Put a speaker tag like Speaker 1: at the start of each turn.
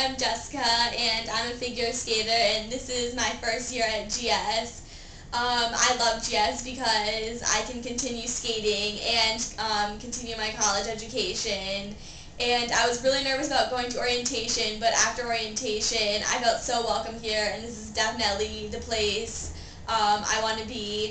Speaker 1: I'm Jessica, and I'm a figure skater, and this is my first year at GS. Um, I love GS because I can continue skating and um, continue my college education. And I was really nervous about going to orientation, but after orientation, I felt so welcome here, and this is definitely the place um, I want to be.